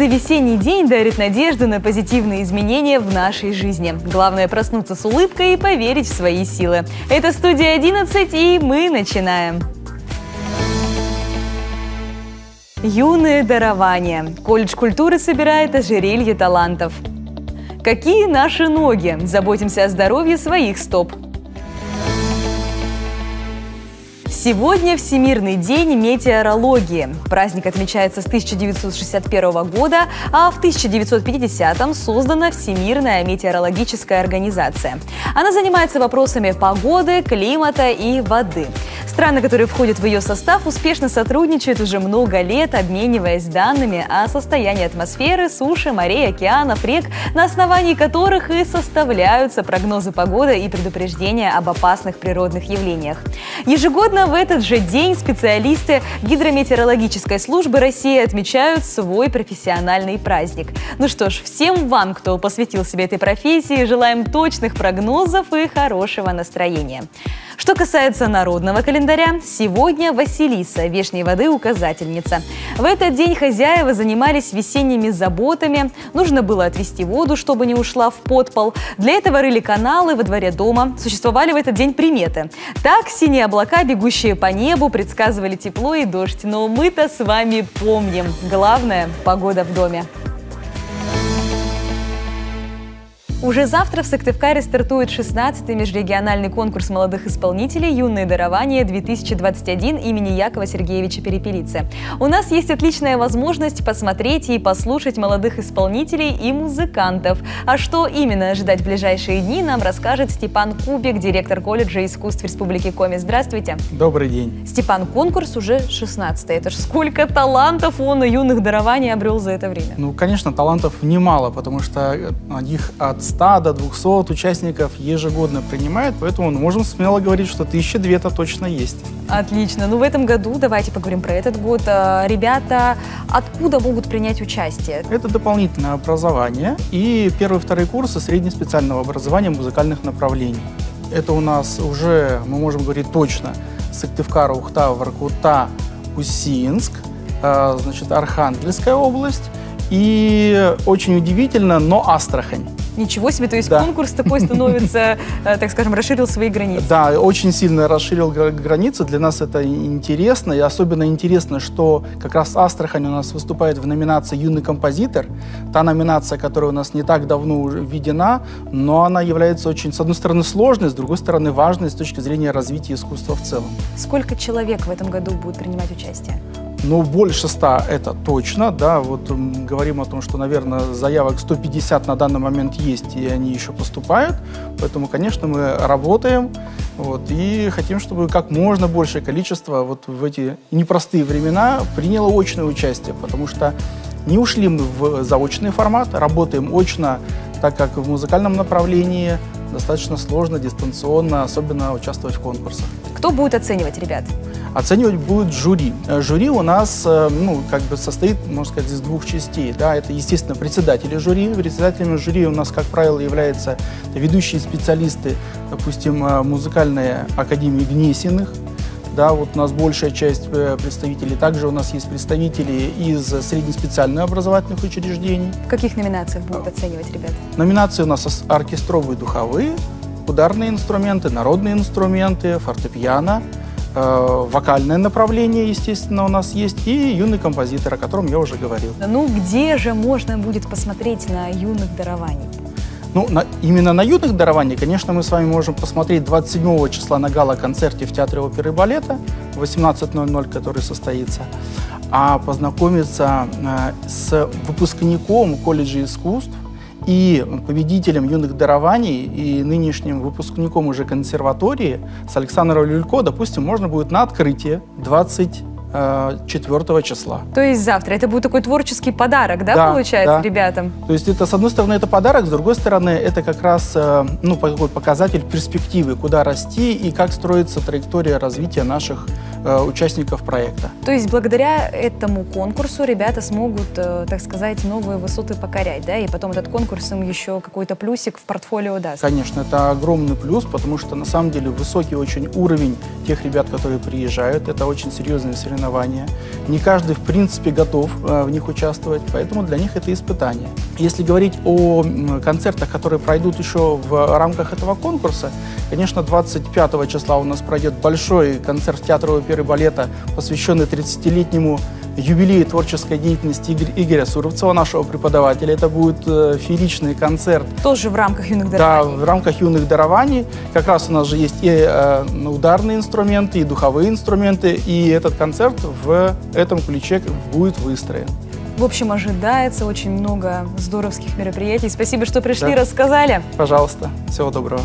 Каждый весенний день дарит надежду на позитивные изменения в нашей жизни. Главное проснуться с улыбкой и поверить в свои силы. Это студия 11 и мы начинаем. Юные дарования. Колледж культуры собирает ожерелье талантов. Какие наши ноги? Заботимся о здоровье своих стоп. Сегодня Всемирный день метеорологии. Праздник отмечается с 1961 года, а в 1950-м создана Всемирная метеорологическая организация. Она занимается вопросами погоды, климата и воды. Страны, которые входят в ее состав, успешно сотрудничают уже много лет, обмениваясь данными о состоянии атмосферы, суши, морей, океанов, рек, на основании которых и составляются прогнозы погоды и предупреждения об опасных природных явлениях. Ежегодно в этот же день специалисты гидрометеорологической службы России отмечают свой профессиональный праздник. Ну что ж, всем вам, кто посвятил себе этой профессии, желаем точных прогнозов и хорошего настроения. Что касается народного календаря, сегодня Василиса, вешней воды указательница. В этот день хозяева занимались весенними заботами. Нужно было отвести воду, чтобы не ушла в подпол. Для этого рыли каналы во дворе дома. Существовали в этот день приметы. Так, синие облака, бегущие по небу, предсказывали тепло и дождь. Но мы-то с вами помним. Главное – погода в доме. Уже завтра в Сыктывкаре стартует 16-й межрегиональный конкурс молодых исполнителей «Юные дарования-2021» имени Якова Сергеевича Перепелицы. У нас есть отличная возможность посмотреть и послушать молодых исполнителей и музыкантов. А что именно ожидать в ближайшие дни, нам расскажет Степан Кубик, директор колледжа искусств Республики Коми. Здравствуйте. Добрый день. Степан, конкурс уже 16-й. Это ж сколько талантов он и юных дарований обрел за это время? Ну, конечно, талантов немало, потому что их от 100 до 200 участников ежегодно принимает, поэтому можем смело говорить, что тысячи две-то точно есть. Отлично. Ну, в этом году, давайте поговорим про этот год. А, ребята откуда могут принять участие? Это дополнительное образование и первый второй курсы среднеспециального образования музыкальных направлений. Это у нас уже, мы можем говорить точно, Сыктывкар, Ухта, Воркута, Усинск, а, значит, Архангельская область и очень удивительно, но Астрахань. Ничего себе, то есть да. конкурс такой становится, э, так скажем, расширил свои границы. Да, очень сильно расширил границы. Для нас это интересно. И особенно интересно, что как раз Астрахань у нас выступает в номинации «Юный композитор». Та номинация, которая у нас не так давно введена, но она является очень, с одной стороны, сложной, с другой стороны, важной с точки зрения развития искусства в целом. Сколько человек в этом году будет принимать участие? Ну, больше 100 это точно, да, вот говорим о том, что, наверное, заявок 150 на данный момент есть, и они еще поступают, поэтому, конечно, мы работаем, вот, и хотим, чтобы как можно большее количество вот в эти непростые времена приняло очное участие, потому что не ушли мы в заочный формат, работаем очно, так как в музыкальном направлении достаточно сложно, дистанционно, особенно участвовать в конкурсах. Кто будет оценивать ребят? Оценивать будет жюри. Э, жюри у нас, э, ну, как бы состоит, можно сказать, из двух частей. Да, это, естественно, председатели жюри. Председателями жюри у нас, как правило, являются ведущие специалисты, допустим, э, музыкальной академии Гнесиных, да, вот у нас большая часть представителей. Также у нас есть представители из среднеспециальных образовательных учреждений. В каких номинациях будут оценивать ребят? Номинации у нас оркестровые духовые, ударные инструменты, народные инструменты, фортепиано – Э, вокальное направление, естественно, у нас есть, и юный композитор, о котором я уже говорил. Ну, где же можно будет посмотреть на юных дарований? Ну, на, именно на юных дарований, конечно, мы с вами можем посмотреть 27 числа на гала-концерте в Театре оперы и балета, 18.00, который состоится, а познакомиться э, с выпускником колледжа искусств, и победителем юных дарований и нынешним выпускником уже консерватории с Александром Люлько, допустим, можно будет на открытие 20 4 числа. То есть завтра. Это будет такой творческий подарок, да, да получается, да. ребятам? То есть это, с одной стороны, это подарок, с другой стороны, это как раз э, ну, такой показатель перспективы, куда расти и как строится траектория развития наших Э, участников проекта. То есть благодаря этому конкурсу ребята смогут, э, так сказать, новые высоты покорять, да, и потом этот конкурс им еще какой-то плюсик в портфолио даст? Конечно, это огромный плюс, потому что на самом деле высокий очень уровень тех ребят, которые приезжают. Это очень серьезные соревнования соревнования. Не каждый, в принципе, готов э, в них участвовать, поэтому для них это испытание. Если говорить о концертах, которые пройдут еще в рамках этого конкурса, конечно, 25 числа у нас пройдет большой концерт театра оперы и балета, посвященный 30-летнему юбилею творческой деятельности Игоря Суровцева, нашего преподавателя. Это будет э, фееричный концерт. Тоже в рамках юных дарований? Да, в рамках юных дарований. Как раз у нас же есть и э, ударные инструменты, и духовые инструменты. И этот концерт в этом ключе будет выстроен. В общем, ожидается очень много здоровских мероприятий. Спасибо, что пришли, да. рассказали. Пожалуйста. Всего доброго.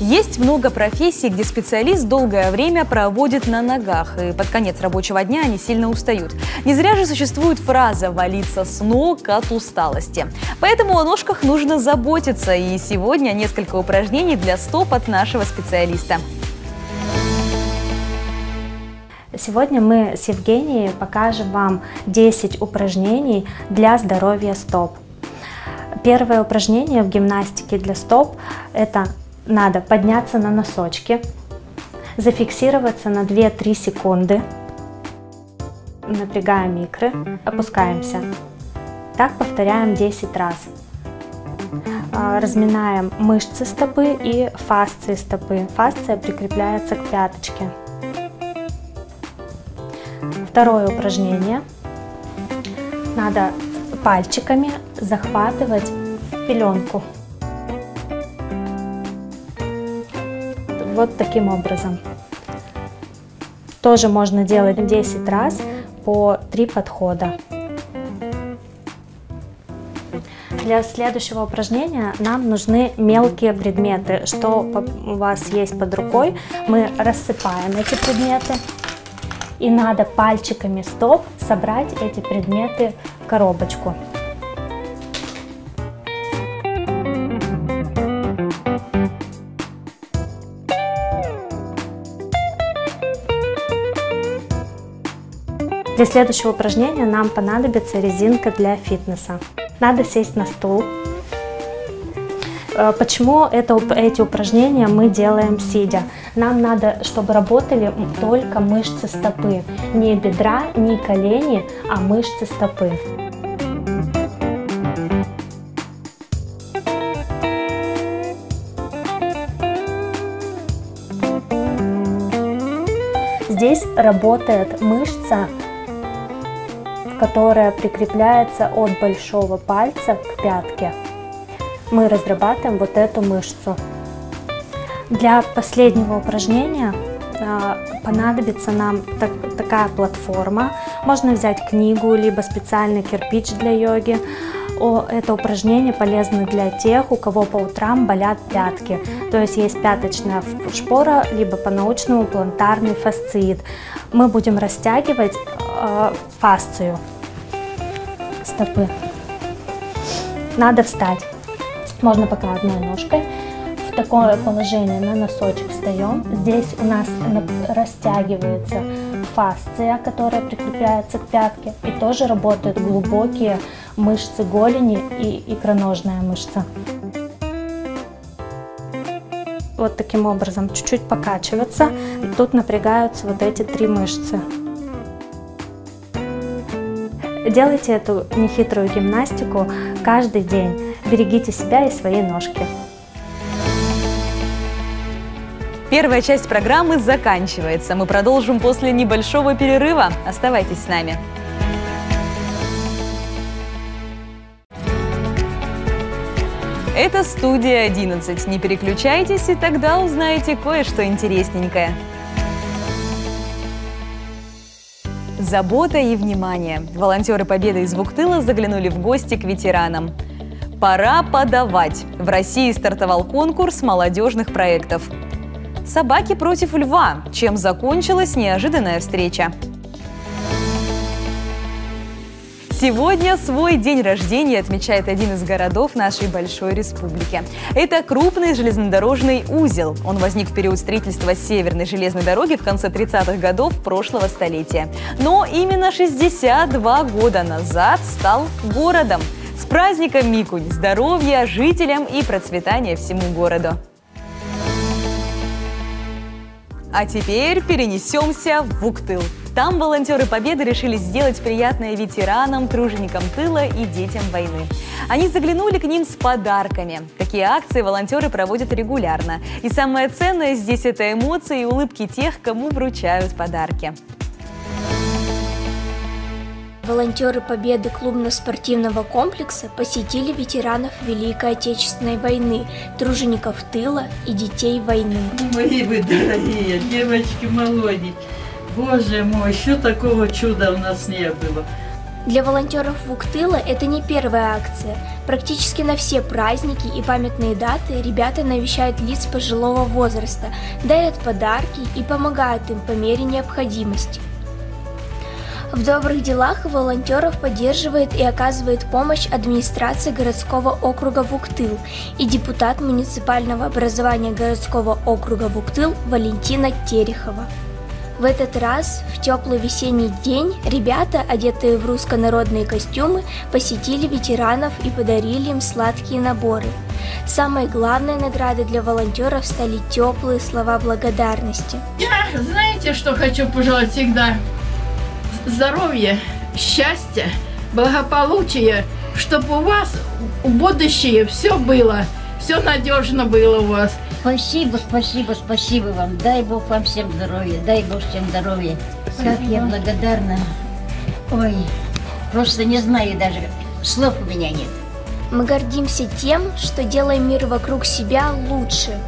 Есть много профессий, где специалист долгое время проводит на ногах, и под конец рабочего дня они сильно устают. Не зря же существует фраза «валиться с ног от усталости». Поэтому о ножках нужно заботиться, и сегодня несколько упражнений для стоп от нашего специалиста. Сегодня мы с Евгенией покажем вам 10 упражнений для здоровья стоп. Первое упражнение в гимнастике для стоп – это надо подняться на носочки, зафиксироваться на 2-3 секунды, напрягаем икры, опускаемся. Так повторяем 10 раз. А, разминаем мышцы стопы и фасции стопы. Фасция прикрепляется к пяточке. Второе упражнение. Надо пальчиками захватывать пеленку. Вот таким образом. Тоже можно делать 10 раз по 3 подхода. Для следующего упражнения нам нужны мелкие предметы. Что у вас есть под рукой, мы рассыпаем эти предметы. И надо пальчиками стоп собрать эти предметы в коробочку. Для следующего упражнения нам понадобится резинка для фитнеса. Надо сесть на стул. Э, почему это, эти упражнения мы делаем сидя? Нам надо, чтобы работали только мышцы стопы. Не бедра, не колени, а мышцы стопы. Здесь работает мышца которая прикрепляется от большого пальца к пятке. Мы разрабатываем вот эту мышцу. Для последнего упражнения а, понадобится нам так, такая платформа. Можно взять книгу, либо специальный кирпич для йоги. О, это упражнение полезно для тех, у кого по утрам болят пятки. То есть есть пяточная шпора, либо по-научному плантарный фасциит. Мы будем растягивать э, фасцию стопы. Надо встать. Можно пока одной ножкой. В такое положение на носочек встаем. Здесь у нас растягивается фасция, которая прикрепляется к пятке. И тоже работают глубокие мышцы голени и икроножная мышца. Вот таким образом чуть-чуть покачиваться. Тут напрягаются вот эти три мышцы. Делайте эту нехитрую гимнастику каждый день. Берегите себя и свои ножки. Первая часть программы заканчивается. Мы продолжим после небольшого перерыва. Оставайтесь с нами. Это студия 11. Не переключайтесь, и тогда узнаете кое-что интересненькое. Забота и внимание. Волонтеры Победы из Вуктыла заглянули в гости к ветеранам. Пора подавать. В России стартовал конкурс молодежных проектов. Собаки против льва. Чем закончилась неожиданная встреча? Сегодня свой день рождения отмечает один из городов нашей большой республики. Это крупный железнодорожный узел. Он возник в период строительства Северной железной дороги в конце 30-х годов прошлого столетия. Но именно 62 года назад стал городом. С праздником Микунь! Здоровья жителям и процветания всему городу! А теперь перенесемся в Уктыл. Там волонтеры Победы решили сделать приятное ветеранам, труженикам тыла и детям войны. Они заглянули к ним с подарками. Такие акции волонтеры проводят регулярно. И самое ценное здесь – это эмоции и улыбки тех, кому вручают подарки. Волонтеры Победы клубно-спортивного комплекса посетили ветеранов Великой Отечественной войны, тружеников тыла и детей войны. Мои вы дорогие, девочки молоденькие. Боже мой, еще такого чуда у нас не было. Для волонтеров Вуктыла это не первая акция. Практически на все праздники и памятные даты ребята навещают лиц пожилого возраста, дарят подарки и помогают им по мере необходимости. В добрых делах волонтеров поддерживает и оказывает помощь администрация городского округа Вуктыл и депутат муниципального образования городского округа Вуктыл Валентина Терехова. В этот раз, в теплый весенний день, ребята, одетые в русско-народные костюмы, посетили ветеранов и подарили им сладкие наборы. Самой главной наградой для волонтеров стали теплые слова благодарности. Я, знаете, что хочу пожелать всегда? здоровья, счастья, благополучия, чтобы у вас в будущее все было, все надежно было у вас. Спасибо, спасибо, спасибо вам. Дай Бог вам всем здоровья, дай Бог всем здоровья. Как я благодарна. Ой, просто не знаю даже, слов у меня нет. Мы гордимся тем, что делаем мир вокруг себя лучше.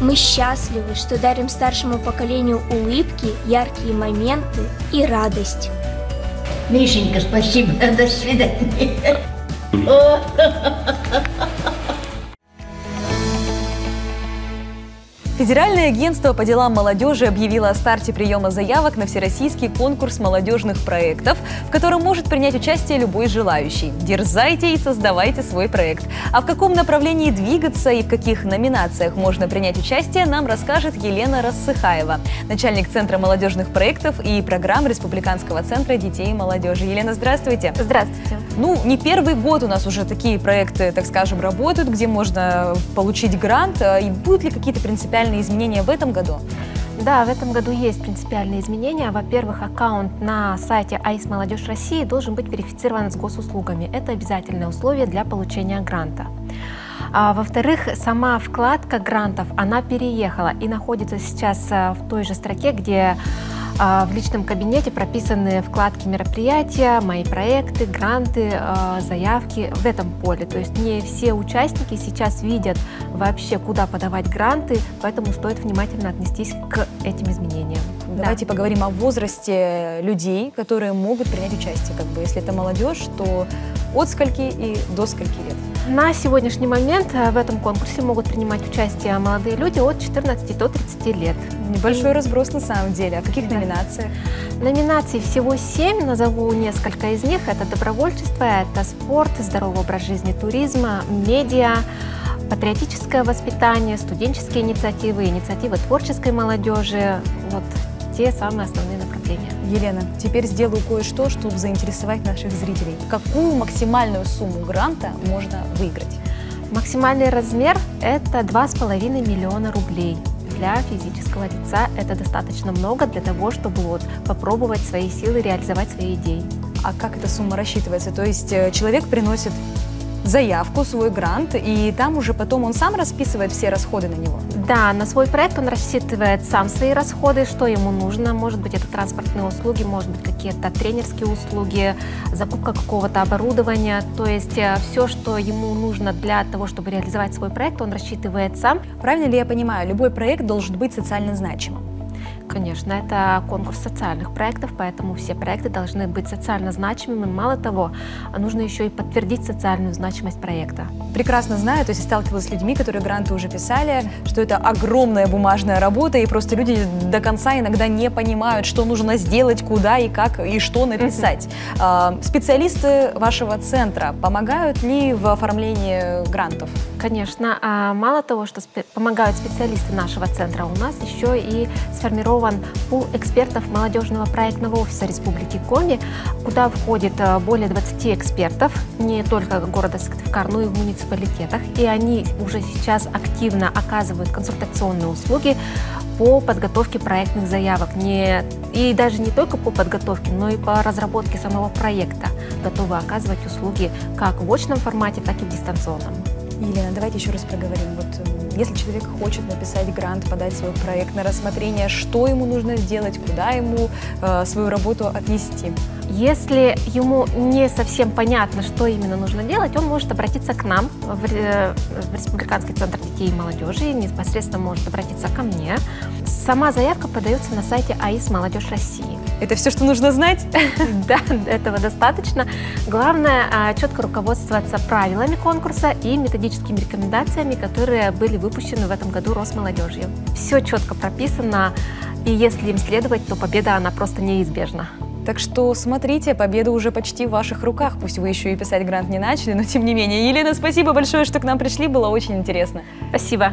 Мы счастливы, что дарим старшему поколению улыбки, яркие моменты и радость. Мишенька, спасибо. До свидания. Федеральное агентство по делам молодежи объявило о старте приема заявок на всероссийский конкурс молодежных проектов, в котором может принять участие любой желающий. Дерзайте и создавайте свой проект. А в каком направлении двигаться и в каких номинациях можно принять участие, нам расскажет Елена Рассыхаева, начальник Центра молодежных проектов и программ Республиканского центра детей и молодежи. Елена, здравствуйте. Здравствуйте. Ну, не первый год у нас уже такие проекты, так скажем, работают, где можно получить грант. И будут ли какие-то принципиальные принципиальные изменения в этом году? Да, в этом году есть принципиальные изменения. Во-первых, аккаунт на сайте АИС Молодежь России должен быть верифицирован с госуслугами. Это обязательное условие для получения гранта. А, во-вторых, сама вкладка грантов, она переехала и находится сейчас э, в той же строке, где в личном кабинете прописаны вкладки мероприятия, мои проекты, гранты, а, заявки в этом поле. То есть не все участники сейчас видят вообще, куда подавать гранты, поэтому стоит внимательно отнестись к этим изменениям. Давайте да. поговорим о возрасте людей, которые могут принять участие. Как бы, если это молодежь, то от скольки и до скольки лет? На сегодняшний момент э, в этом конкурсе могут принимать участие молодые люди от 14 до 30 лет. Небольшой разброс на самом деле. О каких да. номинациях? Номинаций всего 7, назову несколько из них. Это добровольчество, это спорт, здоровый образ жизни, туризм, медиа, патриотическое воспитание, студенческие инициативы, инициативы творческой молодежи. Вот те самые основные направления. Елена, теперь сделаю кое-что, чтобы заинтересовать наших зрителей. Какую максимальную сумму гранта можно выиграть? Максимальный размер – это 2,5 миллиона рублей. Для физического лица это достаточно много для того, чтобы вот попробовать свои силы, реализовать свои идеи. А как эта сумма рассчитывается? То есть э, человек приносит заявку, свой грант, и там уже потом он сам расписывает все расходы на него? Да, на свой проект он рассчитывает сам свои расходы, что ему нужно. Может быть, это транспортные услуги, может быть, какие-то тренерские услуги, закупка какого-то оборудования. То есть э, все, что ему нужно для того, чтобы реализовать свой проект, он рассчитывает сам. Правильно ли я понимаю, любой проект должен быть социально значимым? Конечно, это конкурс социальных проектов, поэтому все проекты должны быть социально значимыми. Мало того, нужно еще и подтвердить социальную значимость проекта. Прекрасно знаю, то есть сталкивалась с людьми, которые гранты уже писали, что это огромная бумажная работа, и просто люди до конца иногда не понимают, что нужно сделать, куда и как, и что написать. А, специалисты вашего центра помогают ли в оформлении грантов? Конечно. А мало того, что помогают специалисты нашего центра, у нас еще и сформирован сформирован пул экспертов молодежного проектного офиса Республики Коми, куда входит э, более 20 экспертов, не только города Сыктывкар, но и в муниципалитетах. И они уже сейчас активно оказывают консультационные услуги по подготовке проектных заявок. Не, и даже не только по подготовке, но и по разработке самого проекта. Готовы оказывать услуги как в очном формате, так и в дистанционном. Елена, давайте еще раз проговорим. Вот если человек хочет написать грант, подать свой проект на рассмотрение, что ему нужно сделать, куда ему э, свою работу отнести? Если ему не совсем понятно, что именно нужно делать, он может обратиться к нам в, э, в Республиканский центр детей и молодежи, непосредственно может обратиться ко мне. Сама заявка подается на сайте АИС «Молодежь России». Это все, что нужно знать? Да, этого достаточно. Главное а, четко руководствоваться правилами конкурса и методическими рекомендациями, которые были выпущены в этом году Росмолодежью. Все четко прописано, и если им следовать, то победа, она просто неизбежна. Так что смотрите, победа уже почти в ваших руках. Пусть вы еще и писать грант не начали, но тем не менее. Елена, спасибо большое, что к нам пришли, было очень интересно. Спасибо.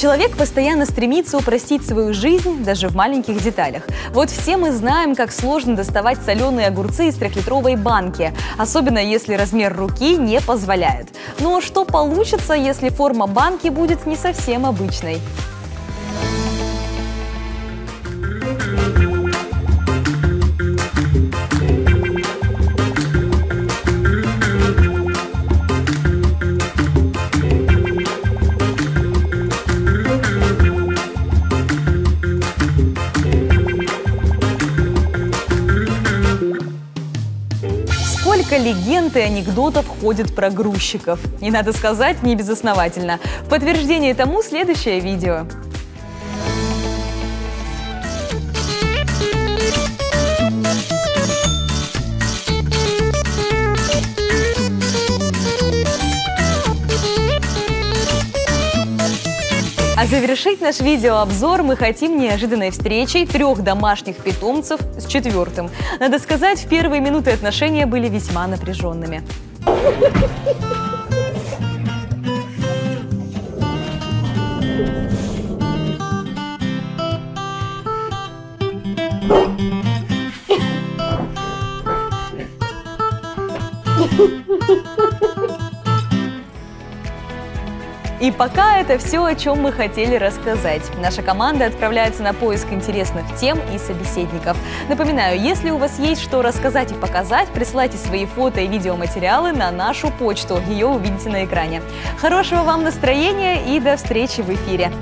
Человек постоянно стремится упростить свою жизнь даже в маленьких деталях. Вот все мы знаем, как сложно доставать соленые огурцы из трехлитровой банки, особенно если размер руки не позволяет. Но что получится, если форма банки будет не совсем обычной? И анекдотов ходит про грузчиков. И надо сказать, не безосновательно. В подтверждение тому следующее видео. А завершить наш видеообзор мы хотим неожиданной встречей трех домашних питомцев с четвертым. Надо сказать, в первые минуты отношения были весьма напряженными. И пока это все, о чем мы хотели рассказать. Наша команда отправляется на поиск интересных тем и собеседников. Напоминаю, если у вас есть что рассказать и показать, присылайте свои фото и видеоматериалы на нашу почту. Ее увидите на экране. Хорошего вам настроения и до встречи в эфире.